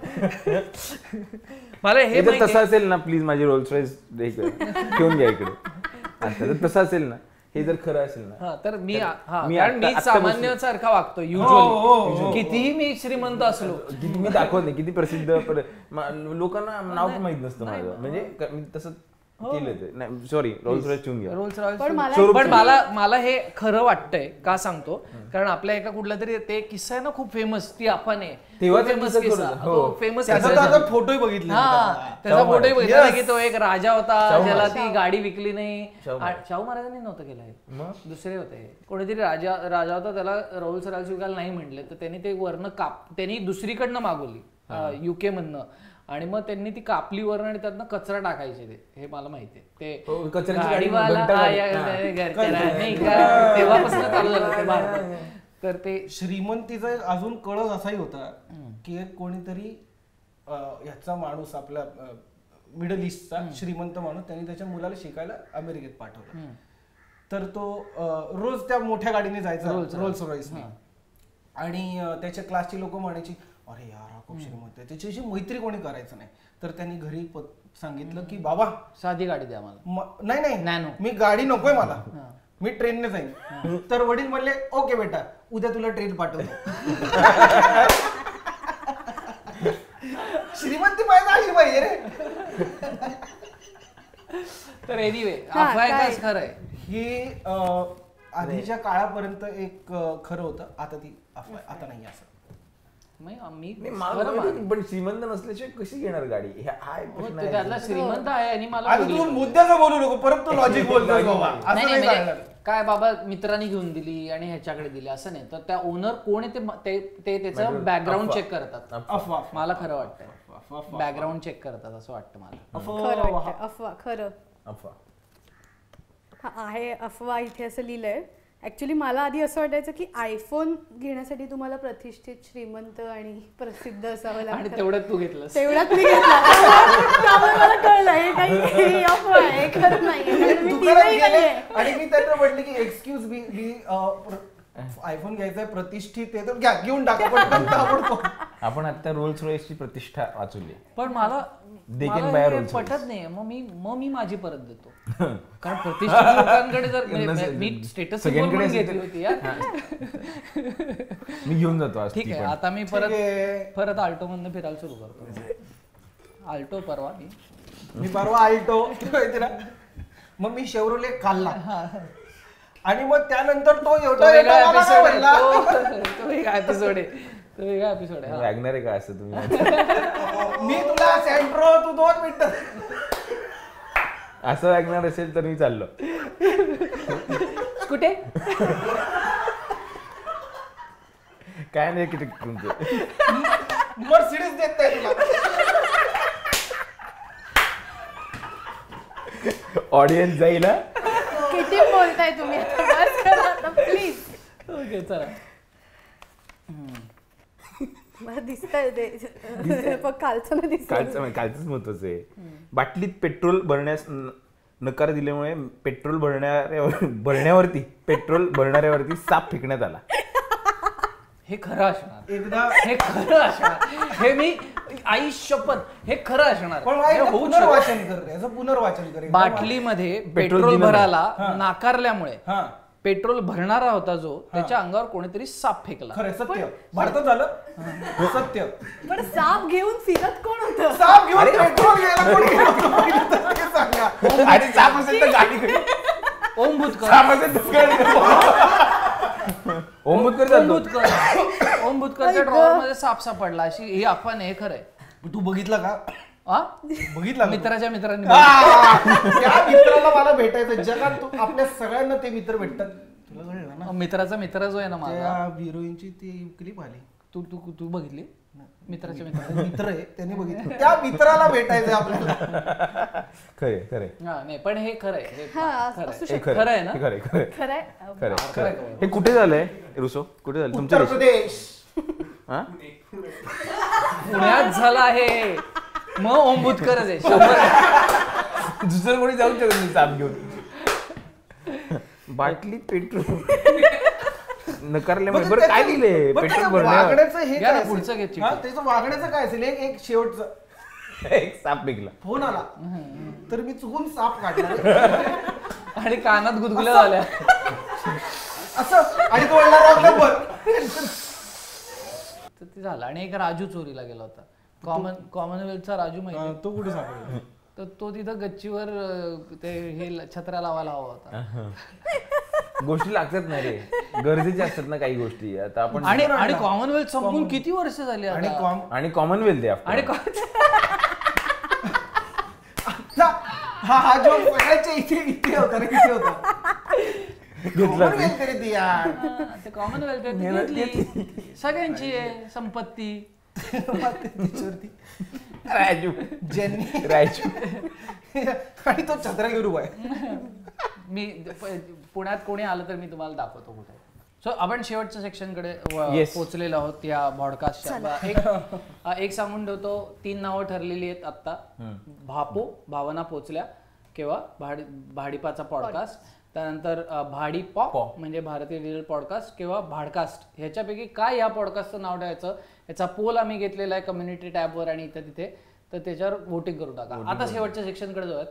मला हे हे तसं असेल ना प्लीज माझी रोल्स रॉईस ठेवून घ्या इकडे. तसं असेल ना. हे जर खरं असेल ना हा तर मी हा मी सामान्य सारखा वागतो हो, हो, हो. युजली कितीही मी श्रीमंत असलो. मी दाखवत नाही किती प्रसिद्ध लोकांना नाव माहीत नसतं माझं. म्हणजे तसं नाही सॉरी रोल्स रॉईस ठेवून घ्या पण मला मला मला हे खरं वाटतंय का सांगतो? कारण आपल्या एका कुठला तरी ते किस्सा आहे ना खूप फेमस ती आपण आहे. तेव्हाचा फेमस किस्सा. फेमस फोटोही बघितले त्याचा. फोटोही. बघितला. की तो एक राजा होता ज्याला. ती गाडी विकली नाही. शाहू महाराजांनी नव्हतं केलं हे. मग? दुसरे होते. कोणीतरी राजा राजा होता त्याला रोल्स रॉयल्स विकायला नाही म्हटले तर त्यांनी ते वरनं काप त्यांनी दुसरीकडनं मागवली युके मधनं. आणि मग त्यांनी ती कापली वरण आणि त्यातनं कचरा टाकायचे ते. हे मला माहिती आहे. हो, ते हा, तेव्हापासून चालू झालं तर ते श्रीमंतीचा एक अजून कळस असाही होता की एक कोणीतरी ह्याचा माणूस आपला मिडल ईस्टचा श्रीमंत माणूस त्यांनी त्याच्या मुलाला शिकायला अमेरिकेत पाठवलं. तर तो रोज त्या मोठ्या गाडीने जायचा रोल्स रॉईसने आणि त्याच्या क्लासची लोक म्हणायची अरे यार हा खूप श्रीमंत आहे त्याच्याशी मैत्री कोणी करायचं नाही. तर त्यांनी घरी प- सांगितलं की बाबा साधी गाडी द्या मला. नाही नाही. नॅनो. मी गाडी नकोय मला. मी ट्रेनने जाईन. तर वडील म्हणले ओके बेटा उद्या तुला ट्रेन पाठवतो. (laughs) श्रीमंती पाहिजे अशी पाहिजे रे. तर एनिवे हा, अफवा काय? एकच खरं आहे. ही आधीच्या काळापर्यंत एक खरं होतं. आता ती. आता नाही असं. पण श्रीमंत नसल्याशिवाय कशी घेणार गाडी? हे हा. त्यातला श्रीमंत आहे आणि मला तू. मुद्द्याचं बोलू नको. परत तू (laughs) लॉजिक म्हणजे काय बाबा मित्रांनी घेऊन दिली आणि ह्याच्याकडे दिली असं नाही. तर त्या ओनर कोण आहे ते म- ते ते त्याचं बॅकग्राऊंड चेक करतात. अफवा. मला खरं वाटतंय. बॅकग्राऊंड चेक करतात असं वाटतं मला. खरं वाटतं अफवा खरं. अफवा. आहे अफवा इथे असं लिहिलंय. ऍक्च्युली मला आधी असं वाटायचं की आयफोन घेण्यासाठी तुम्हाला प्रतिष्ठित श्रीमंत आणि प्रसिद्ध असावं आणि लागतं तेवढ्यात तू घेतलंस. तेवढ्यात मी घेतला. त्यामुळे मला कळलं हे काही हे खरं नाही कारण मी दुकानात दिलंही गेले नाहीये. आणि मी त्यांना म्हटलं की एक्सक्यूज मी मी आयफोन घ्यायचा प्रतिष्ठित आहे तर घ्या घेऊन टाका. आपण आता रोल्स रॉयसची प्रतिष्ठा वाचवली. पण मला Royce. पटत नाही. मग मी मग मी माझी परत देतो. (laughs) कारण प्रतिष्ठित लोकांकडे जर. मी स्टेटस सगळ्यांकडे घेतली होती यार. मी घेऊन जातो ठीक आहे. आता मी परत. परत आल्टो मधनं फिरायला सुरू करतो. आल्टो परवा मी. मी परवा ना? मग मी शेवरोले खाल्ला. आणि मग त्यानंतर तो एवढा एपिसोड? आहे. तो- वेगळा एपिसोड आहे एपिसोड आहे हा. वॅगनर आहे का असं तुम्ही (laughs) मी तुला सेंट्रो तू दोन मिनिटं. असं वॅगनर असेल तर मी चाललो. कुठे? काय नाही किती तुमचं. मर्सिडीज देत नाही तुला. ऑडियन्स जाईल? किती बोलताय तुम्ही? आता प्लीज ओके चला. मला दिसतंय ते. पण (laughs) कालचं नाही दिसत कालचं कालचंच महत्वाचं आहे. बाटलीत पेट्रोल भरण्यास नकार दिल्यामुळे पेट्रोल भरणाऱ्यावर भरण्यावरती पेट्रोल भरणाऱ्यावरती साप फेकण्यात आला. हे खरं असणार. एकदा हे खरं असणार. हे मी आई शपथ हे खरं असणार. पण हे शकत. पुनर्वाचन कर रे, याचं पुनर्वाचन कर एकदा. बाटलीमध्ये पेट्रोल पेट्रोल दिलं नाही. भरायला नाकारल्यामुळे हा. पेट्रोल भरणारा होता जो त्याच्या अंगावर कोणीतरी साप फेकला. खरं सत्य. भारतात झालं? सत्य. पण साप घेऊन फिरत कोण होतं? साप घेऊन पेट्रोल अरे साप असेल तर गाडी ओम भूतकर साप असेल तर गाडी ओम भूतकर ओम भूतकर ओम भूतकरच्या ड्रॉवर मध्ये साप सापडला. अशी ही अफवा नाही हे खरंय. तू बघितला का? बघितला? मित्राच्या मित्रांनी त्या मित्राला मला भेटायचं जगात तू आपल्या सगळ्यांना ते मित्र भेटतात. तुला कळलं ना? मित्राचा मित्र जो आहे ना माझा त्या हिरोईनची ती क्लिप आली. तू तू तू बघितली? मित्राच्या मित्र मित्र आहे त्यांनी बघितलं. त्या मित्राला भेटायचं आपल्याला. खरे खरे हा नाही पण हे खरं आहे खरं असू आहे. शकतं. खरं आहे ना? खरे खरे खरंय. खरे. हे कुठे झालंय रुसो? कुठे झालं? तुमच्या? प्रदेश. हा? पुण्यात झाला आहे. मग ओम भूतकरच आहे. शंभर दुसरं कोणी जाऊ शकत नाही साप घेऊन. बाटली पेट्रोल. नकारल्यामुळे बरं काय लिहिले पेट्रोल वागण्याचं हे काय? पुढचं घे, चिठ्ठी. हा, त्याचं वागण्याचं काय असेल? एक एक शेवटचं. एक साप निघला. फोन आला. तर मी चुकून साप काढला. आणि कानात गुदगुल्या झाल्या. असं. आणि तो नंबर. झालं. आणि एक राजू चोरीला गेला होता. कॉमन कॉमनवेल्थचा राजू माहिती. तो कुठे सापडला? (laughs) तर तो तिथं गच्चीवर ते हे छत्र्या लावायला हवा होता. (laughs) गोष्टी लागतात ना रे. गरजेचे असतात ना काही गोष्टी. आता आपण आणि आणि कॉमनवेल्थ संपून किती वर्ष झाली आणि आता कॉम आणि कॉमनवेल्थ आहे आणि हा हा जो सगळ्याच्या इथे इथे होता रे इथे होता. (laughs) घेतला कॉमनवेल्थ. सगळ्यांची आहे संपत्ती. त्याच्यावरती राजू ज्यांनी राजू आणि तो उभा आहे मी पुण्यात कोणी आलं तर मी तुम्हाला दाखवतो कुठे सो आपण शेवटच्या सेक्शनकडे Yes. पोहोचलेलो आहोत या पॉडकास्टच्या अ, एक सांगून ठेवतो तीन नावं ठरलेली आहेत आत्ता भापो भावना पोचल्या किंवा भाडी भाडीपाचा पॉडकास्ट त्यानंतर भाडी पॉप म्हणजे भारतीय डिजिटल पॉडकास्ट किंवा भाडकास्ट. ह्याच्यापैकी काय या पॉडकास्टचं नाव ठेवायचं? याचा पोल आम्ही घेतलेला आहे कम्युनिटी टॅबवर आणि इथं तिथे. तर त्याच्यावर वोटिंग करू टाका. आता शेवटच्या सेक्शनकडे जाऊयात.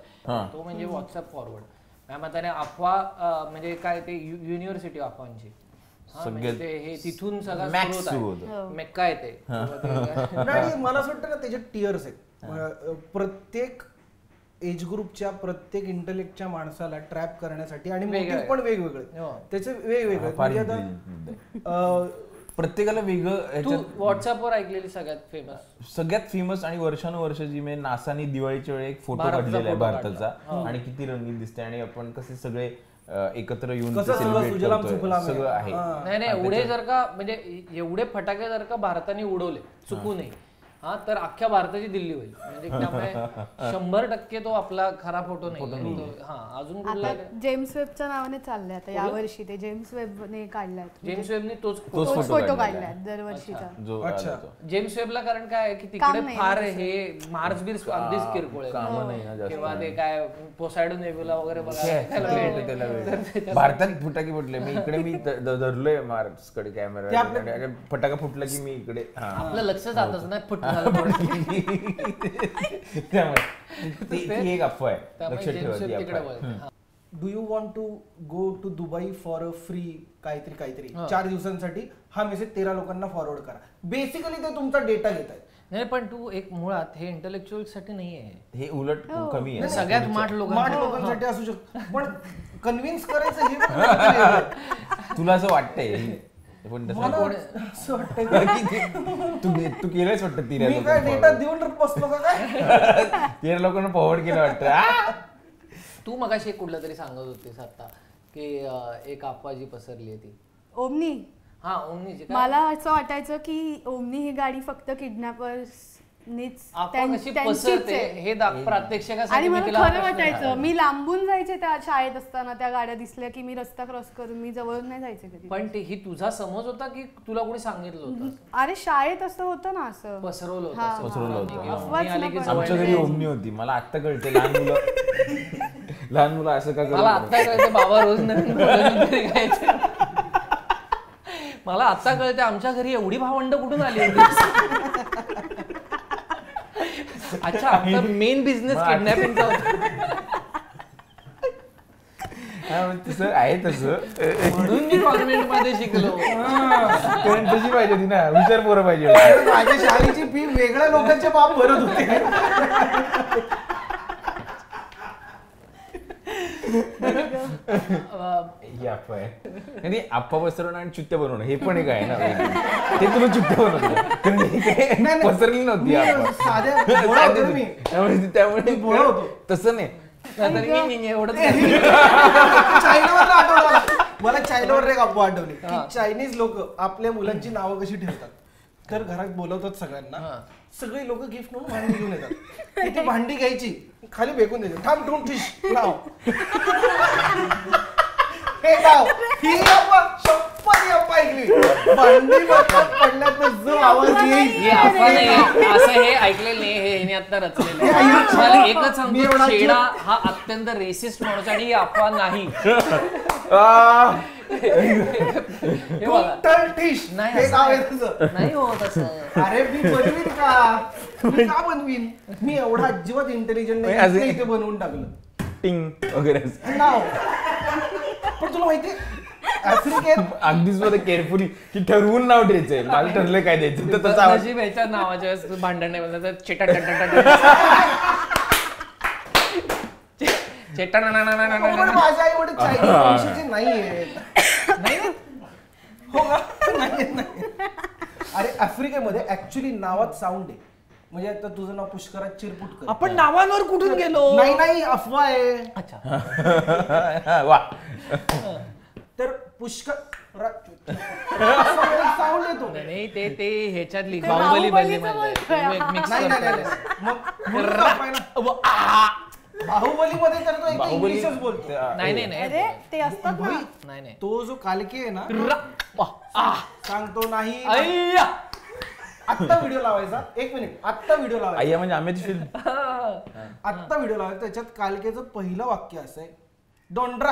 तो म्हणजे व्हॉट्सअप फॉरवर्ड माझ्या मताने अफवा म्हणजे काय ते युनिव्हर्सिटी अफवांची. हा, म्हणजे हे तिथून सगळं येते. (laughs) नाही मला असं वाटतं ना त्याचे टिअर्स आहेत. प्रत्येक एज ग्रुपच्या प्रत्येक इंटेलेक्टच्या माणसाला ट्रॅप करण्यासाठी आणि पण वेगवेगळे. हो. त्याचे वेगवेगळे म्हणजे आता प्रत्येकाला वेगळं व्हॉट्सअपवर ऐकलेली सगळ्यात फेमस सगळ्यात फेमस आणि वर्षानुवर्ष जी म्हणजे नासानी दिवाळीच्या वेळी एक फोटो भारताचा काढलेला आहे भारताचा. आणि किती रंगीत दिसते आणि आपण कसे सगळे एकत्र येऊन कसं सगळं आहे. सगळं आहे. हा. नाही नाही एवढे जर का म्हणजे एवढे फटाके जर का भारताने उडवले चुकू नये. हा तर अख्ख्या भारताची दिल्ली होईल. म्हणजे त्यामुळे शंभर टक्के तो आपला खरा फोटो नाही तो- हा अजून कुठला? आता जेम्स वेबच्या नावाने चाललंय आता यावर्षी ते जेम्स वेबने काढलाय जेम्स वेबने तोच फोटो काढलाय दरवर्षीचा. जेम्स वेबला कारण काय आहे की तिकडे फार ना हे मार्स बीर्स अगदीच किरकोळ आहे कामं नाही ना जास्त. किंवा ते काय पोसायडो नेब्युला वगैरे. वेळ. भारतात फुटाके फुटले. मी इकडे मी धरलोय मार्सकडे कॅमेरा फटाका फुटला की मी इकडे आपलं लक्ष जातच नाही. फुट झालं थोडं. त्यामुळे ती ती एक अफवा आहे आहे. हा. Do you want to go to Dubai for a free काहीतरी काहीतरी? चार दिवसांसाठी हा मेसेज तेरा लोकांना फॉरवर्ड करा. बेसिकली ते तुमचा डेटा घेत आहेत. नाही पण तू एक मुळात हे इंटेलेक्च्युअलसाठी नाही आहे हे उलट कमी आहे. सगळ्यात माठ लोकांसाठी असू शकतो. पण कन्व्हिन्स करायचं हे. (laughs) तुला असं वाटतंय. पण तसं मला असं वाटतंय का? तू तू केलंच वाटतं तिला मी काय डेटा देऊन बसलो का काय तेरा लोकांना फॉरवर्ड केलं वाटतं आ? तू मगाशी एक कुठलं तरी सांगत होतीस आता की अं, एक अफवा जी पसरली आहे ती. ओमनी? हा ओमनीची. काय? मला असं वाटायचं की ओमनी ही गाडी फक्त किडनॅपर्स हे आणि मी मला खरं वाटायचं मी लांबून जायचे त्या शाळेत असताना त्या गाड्या दिसल्या की मी रस्ता क्रॉस करून मी जवळून नाही जायचे कधी. पण ते ही तुझा समज होता की तुला कोणी सांगितलं होतं? अरे शाळेत असं होतं ना असं. पसरवलं होतं जवळ आमच्या घरी ओमनी होती. मला आत्ता कळते लहान मुलं (laughs) लहान मुलं असं का मला करतात आता कळते बाबा रोज नवीन मला आता कळते आमच्या घरी एवढी भावंड कुठून आली होती अच्छा आमचा मेन बिझनेस किडनॅपिंगचा हा, तसं आहे तसं. म्हणून मी कॉन्व्हेंटमध्ये शिकलो. कारण तशी पाहिजे होती ना. हुशार पोरं पाहिजे. माझ्या शाळेची फी वेगळ्या लोकांचे बाप भरत होते. (laughs) ही आणि अप्पा पसरवणं आणि चुत्त्या बनवणं हे पण एक आहे ना. ते तुला चुत्त्या बनवलं नाही. पसरली नव्हती (laughs) त्यामुळे. तसं नाही. मला. चायनावर एक अफवा आठवली की चायनीज लोक आपल्या मुलांची नावं कशी ठेवतात? तर घरात बोलवतात सगळ्यांना. सगळी लोक गिफ्ट म्हणून भांडी घेऊन येतात. ती ती भांडी घ्यायची? खाली फेकून द्यायची थांब ठेवून ठिश नाव हे नाव ही ही अफवा ऐकली भांडी बघतात पडल्यात जो आवाज ही येईल. आहे. असं हे ऐकलेलं नाही. हे हिने आता रचलेलं आहे. मला एकच मी सांगतो एवढा हा अत्यंत रेसिस्ट माणूस आणि ही अफवा नाही. (laughs) आ, नाही, हे असं नाव आहे नाही. तुझं नाही हो तसं अरे मी बनवीन का? मी का बनवीन? मी एवढा अजिबात इंटेलिजंट नाही. असं- इथे बनवून टाकलं. टिंग वगैरे. नाव. पण तुला माहितीये आफ्रिकेत अगदीच मध्ये केअरफुली की ठरवून नाव द्यायचंय. मला ठरलंय काय द्यायचं? तर तसं आवाज नशीब ह्याच्या नावाच्या वेळेस भांडण नाही म्हणलं तर चेटा (laughs) माझ्या आई वडील चायनीज वंशाचे नाहीये नाही ना? हो का नाही नाही अरे आफ्रिकेमध्ये ऍक्च्युली नावात साऊंड आहे. म्हणजे आता तुझं नाव पुष्करात चिरपुटकर. आपण नावांवर कुठून गेलो? नाही नाही अफवा आहे. अच्छा. (laughs) वा. तर पुष्कर साऊंड येतो. नाही, नाही ते ते ह्याच्यातली बाहुबली बाहुबलीचं बोलतोय. नाही नाही करतोय. नाही. मग ना. बाहुबलीमध्ये तर तो एक बाहुबली इंग्लिशच बोलतो नाही नाही नाही. अरे ते असतात ना. नाही नाही. तो जो कालके आहे ना र- सांगतो नाही अय्या. आत्ता व्हिडिओ लावायचा. एक मिनिट आत्ता व्हिडिओ लावायचा. आय्या म्हणजे आम्याची फिल्म (laughs) आत्ता व्हिडिओ लावायचा. त्याच्यात कालकेचं पहिलं वाक्य असं आहे. डोंडरा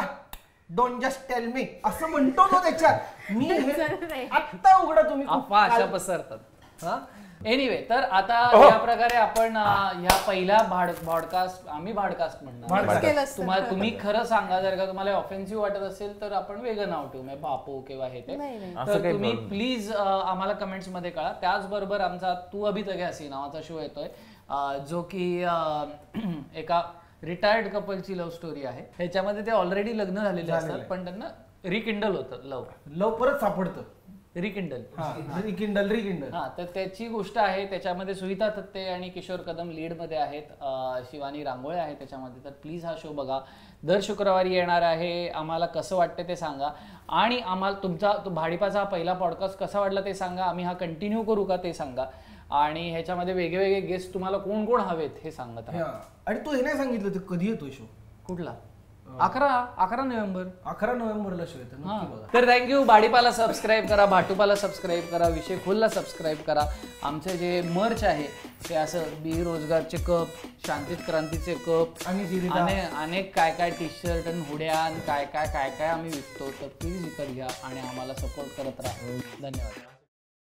डोंट जस्ट टेल मी असं म्हणतो तो त्याच्यात. मी (laughs) हे आत्ता उघडा तुम्ही खूप अफवा अशा काल- पसरतात. हा? एनिवे तर आता हो. या प्रकारे आपण अं, ह्या पहिल्या भाडकास्ट आम्ही भाडकास्ट म्हणणार. तुम्हाला तुम्ही खरं सांगा जर का तुम्हाला ऑफेन्सिव्ह वाटत असेल तर आपण वेगळं नाव ठेवू. म्हणजे बापू किंवा हे ते. नाही, नाही. असं तर तुम्ही प्लीज आम्हाला कमेंट्समध्ये कळा. त्याचबरोबर आमचा तू अभि तगे हसी नावाचा शो येतोय. जो की (clears throat) एका रिटायर्ड कपलची लव्ह स्टोरी आहे. ह्याच्यामध्ये ते ऑलरेडी लग्न झालेले असतात पण त्यांना रिकिंडल होतं लव लव परत सापडतं. रिकिंडल. Rekindle rekindle. हा तर त्याची गोष्ट आहे त्याच्यामध्ये सुविधा थत्ते आणि किशोर कदम लीडमध्ये आहेत शिवानी रांगोळे आहे त्याच्यामध्ये. तर प्लीज हा शो बघा. दर शुक्रवारी येणार आहे आम्हाला कसं वाटतं ते सांगा. आणि आम्हाला तुमचा तो भाडीपाचा हा पहिला पॉडकास्ट कसा वाटला ते सांगा. आम्ही हा कंटिन्यू करू का ते सांगा. आणि ह्याच्यामध्ये वेगवेगळे गेस्ट तुम्हाला कोण कोण हवेत हे सांगत. आणि तो हे नाही सांगितलं ते कधी येतोय शो कुठला? अकरा अकरा नोव्हेंबर. अकरा नोव्हेंबरला शो येतो तर थँक्यू बाडीपाला सबस्क्राईब करा भाटूपाला सबस्क्राईब करा विषय खोलला सबस्क्राईब करा. आमचे जे मर्च आहे ते असं बेरोजगारचे कप शांतीत क्रांतीचे कप आणि. अनेक अनेक काय काय टी शर्ट आणि हुड्या आणि काय काय काय काय आम्ही विकतो तर प्लीज विकत घ्या आणि आम्हाला सपोर्ट करत राहा. धन्यवाद.